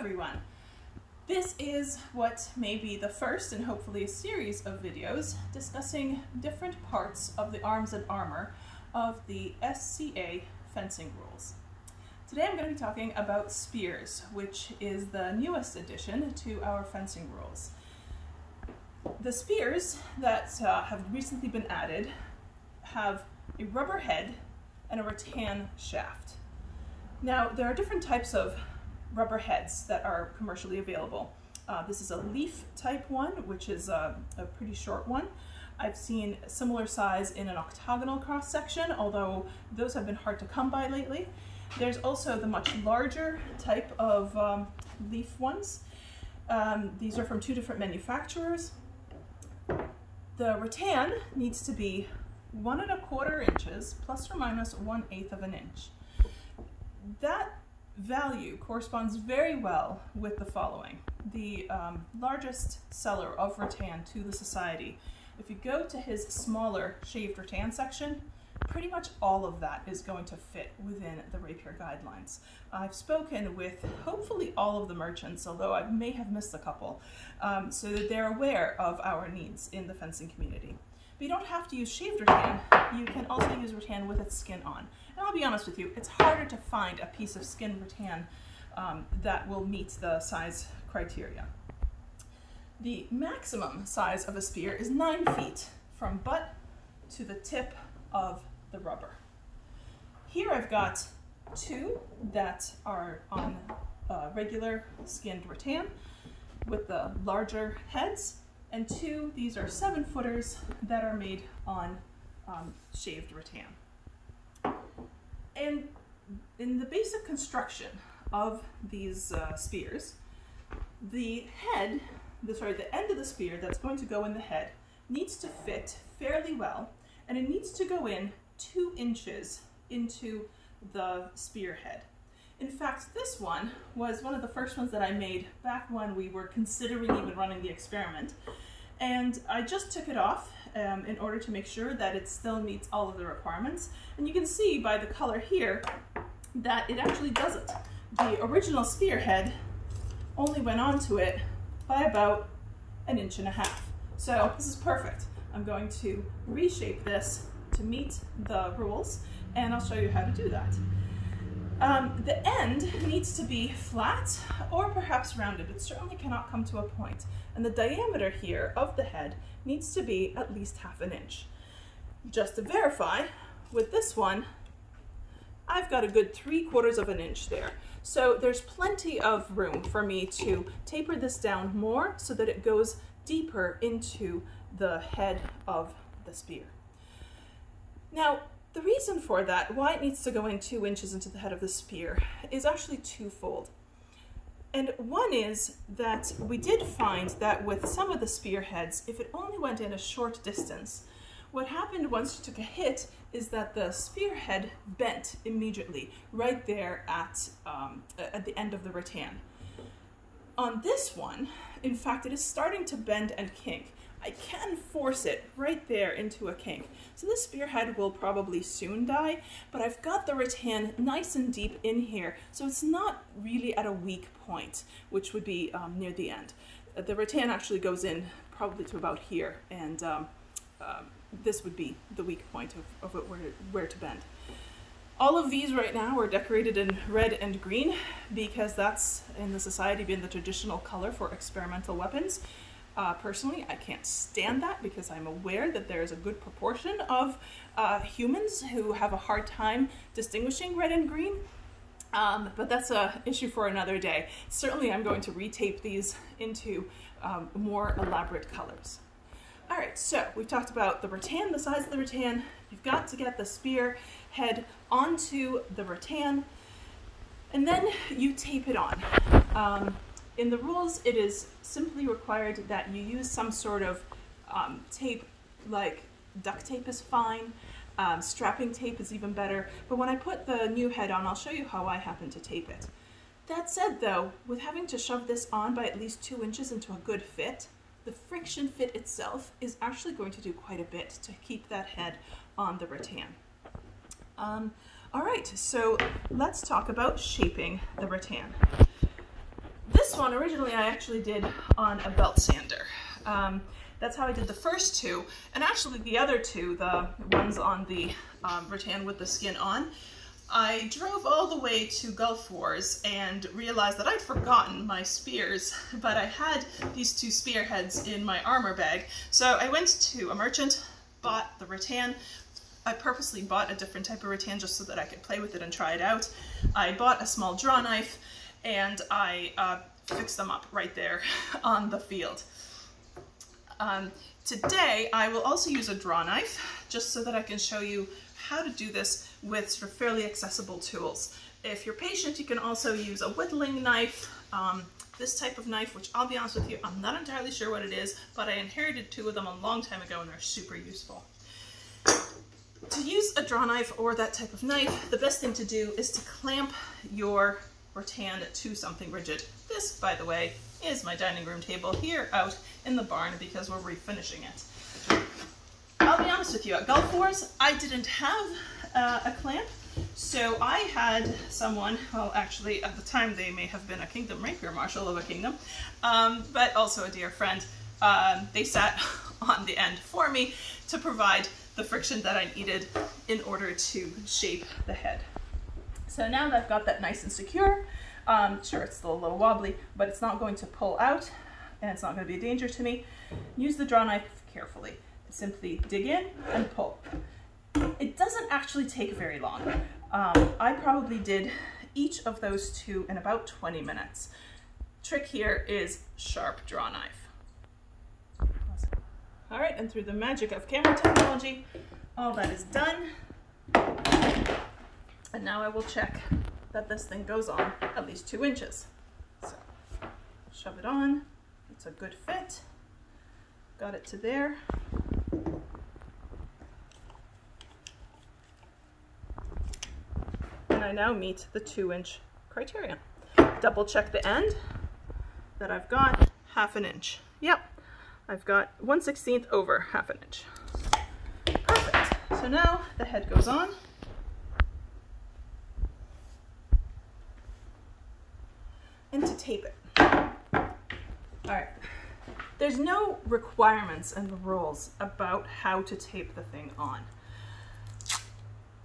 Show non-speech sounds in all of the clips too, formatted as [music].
everyone. This is what may be the first and hopefully a series of videos discussing different parts of the arms and armor of the SCA fencing rules. Today I'm going to be talking about spears, which is the newest addition to our fencing rules. The spears that uh, have recently been added have a rubber head and a rattan shaft. Now, there are different types of rubber heads that are commercially available. Uh, this is a leaf type one, which is a, a, pretty short one. I've seen similar size in an octagonal cross section, although those have been hard to come by lately. There's also the much larger type of um, leaf ones. Um, these are from two different manufacturers. The rattan needs to be one and a quarter inches plus or minus one eighth of an inch. That value corresponds very well with the following. The um, largest seller of rattan to the society, if you go to his smaller shaved rattan section, pretty much all of that is going to fit within the rapier guidelines. I've spoken with hopefully all of the merchants, although I may have missed a couple, um, so that they're aware of our needs in the fencing community. But you don't have to use shaved rattan, you can also use rattan with its skin on. And I'll be honest with you, it's harder to find a piece of skin rattan um, that will meet the size criteria. The maximum size of a spear is nine feet from butt to the tip of the rubber. Here I've got two that are on uh, regular skinned rattan with the larger heads, and two, these are seven footers that are made on um, shaved rattan. And in the basic construction of these uh, spears, the head, the, sorry, the end of the spear that's going to go in the head needs to fit fairly well, and it needs to go in two inches into the spearhead. In fact, this one was one of the first ones that I made back when we were considering even running the experiment. And I just took it off um, in order to make sure that it still meets all of the requirements. And you can see by the color here that it actually doesn't. The original spearhead only went onto it by about an inch and a half. So this is perfect. I'm going to reshape this to meet the rules and I'll show you how to do that. Um, the end needs to be flat or perhaps rounded. It certainly cannot come to a point. And the diameter here of the head needs to be at least half an inch. Just to verify, with this one, I've got a good three quarters of an inch there. So there's plenty of room for me to taper this down more so that it goes deeper into the head of the spear. Now, the reason for that, why it needs to go in two inches into the head of the spear, is actually twofold. And one is that we did find that with some of the spearheads, if it only went in a short distance, what happened once you took a hit is that the spearhead bent immediately, right there at, um, at the end of the rattan. On this one, in fact, it is starting to bend and kink. I can force it right there into a kink. So this spearhead will probably soon die, but I've got the rattan nice and deep in here, so it's not really at a weak point, which would be um, near the end. Uh, the rattan actually goes in probably to about here, and um, uh, this would be the weak point of, of where, where to bend. All of these right now are decorated in red and green because that's in the society been the traditional color for experimental weapons. Uh, personally, I can't stand that because I'm aware that there is a good proportion of uh, humans who have a hard time distinguishing red and green. Um, but that's a issue for another day. Certainly, I'm going to retape these into um, more elaborate colors. All right, so we've talked about the rattan, the size of the rattan. You've got to get the spear head onto the rattan, and then you tape it on. Um, in the rules, it is simply required that you use some sort of um, tape, like duct tape is fine, um, strapping tape is even better, but when I put the new head on, I'll show you how I happen to tape it. That said though, with having to shove this on by at least two inches into a good fit, the friction fit itself is actually going to do quite a bit to keep that head on the rattan. Um, all right, so let's talk about shaping the rattan one originally I actually did on a belt sander. Um, that's how I did the first two. And actually the other two, the ones on the um, rattan with the skin on, I drove all the way to Gulf Wars and realized that I'd forgotten my spears, but I had these two spearheads in my armor bag. So I went to a merchant, bought the rattan. I purposely bought a different type of rattan just so that I could play with it and try it out. I bought a small draw knife and I uh, fixed them up right there [laughs] on the field. Um, today I will also use a draw knife just so that I can show you how to do this with sort of fairly accessible tools. If you're patient, you can also use a whittling knife, um, this type of knife, which I'll be honest with you, I'm not entirely sure what it is, but I inherited two of them a long time ago and they're super useful. To use a draw knife or that type of knife, the best thing to do is to clamp your rattan to something rigid. This, by the way, is my dining room table here out in the barn because we're refinishing it. I'll be honest with you, at Gulf Wars, I didn't have uh, a clamp, so I had someone, well actually at the time they may have been a kingdom rapier marshal of a kingdom, um, but also a dear friend. Um, they sat [laughs] on the end for me to provide the friction that I needed in order to shape the head. So now that I've got that nice and secure, um, sure it's still a little wobbly, but it's not going to pull out and it's not going to be a danger to me. Use the draw knife carefully. Simply dig in and pull. It doesn't actually take very long. Um, I probably did each of those two in about 20 minutes. Trick here is sharp draw knife. All right, and through the magic of camera technology, all that is done. And now I will check that this thing goes on at least two inches. So shove it on, it's a good fit. Got it to there. And I now meet the two inch criteria. Double check the end that I've got half an inch. Yep, I've got 1 16th over half an inch. Perfect. So now the head goes on. And to tape it. All right. There's no requirements and rules about how to tape the thing on.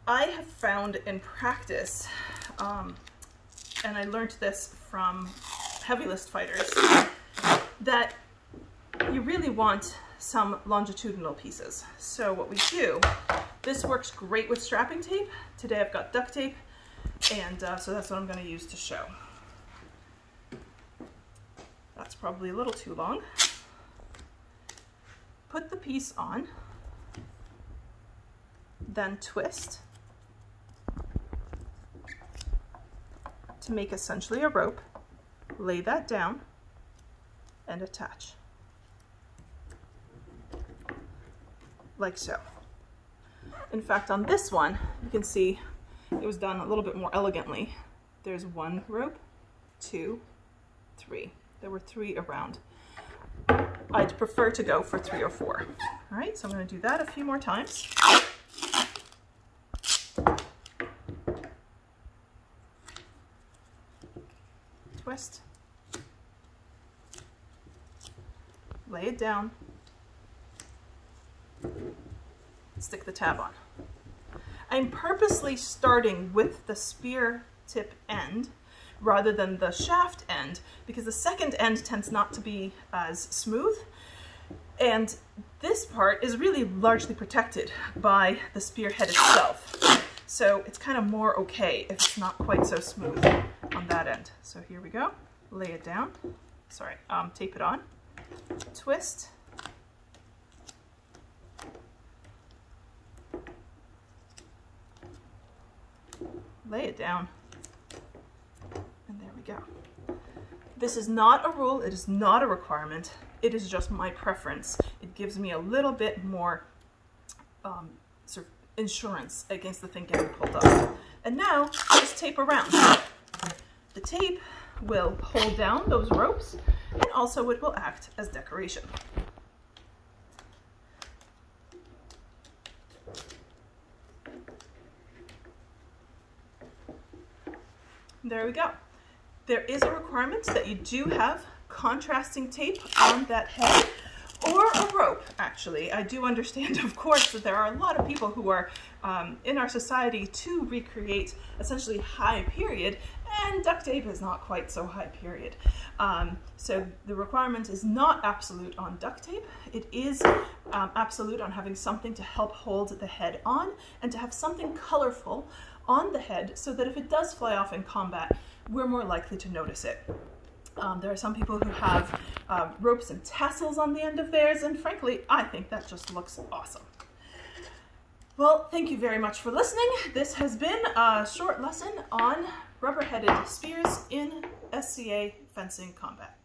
I have found in practice, um, and I learned this from heavy list fighters, that you really want some longitudinal pieces. So what we do, this works great with strapping tape. Today I've got duct tape, and uh, so that's what I'm gonna use to show. That's probably a little too long. Put the piece on, then twist to make essentially a rope, lay that down, and attach. like so. In fact, on this one, you can see it was done a little bit more elegantly. There's one rope, two, three. There were three around. I'd prefer to go for three or four. All right, so I'm gonna do that a few more times. Twist. Lay it down stick the tab on. I'm purposely starting with the spear tip end rather than the shaft end because the second end tends not to be as smooth. And this part is really largely protected by the spearhead itself. So it's kind of more okay if it's not quite so smooth on that end. So here we go, lay it down, sorry, um, tape it on, twist, lay it down, go. This is not a rule, it is not a requirement, it is just my preference. It gives me a little bit more um, sort of insurance against the thing getting pulled off. And now, just tape around. The tape will hold down those ropes, and also it will act as decoration. There we go. There is a requirement that you do have contrasting tape on that head or a rope actually. I do understand [laughs] of course that there are a lot of people who are um, in our society to recreate essentially high period and duct tape is not quite so high period. Um, so the requirement is not absolute on duct tape. It is um, absolute on having something to help hold the head on and to have something colorful on the head so that if it does fly off in combat, we're more likely to notice it. Um, there are some people who have uh, ropes and tassels on the end of theirs, and frankly, I think that just looks awesome. Well, thank you very much for listening. This has been a short lesson on rubber-headed spears in SCA fencing combat.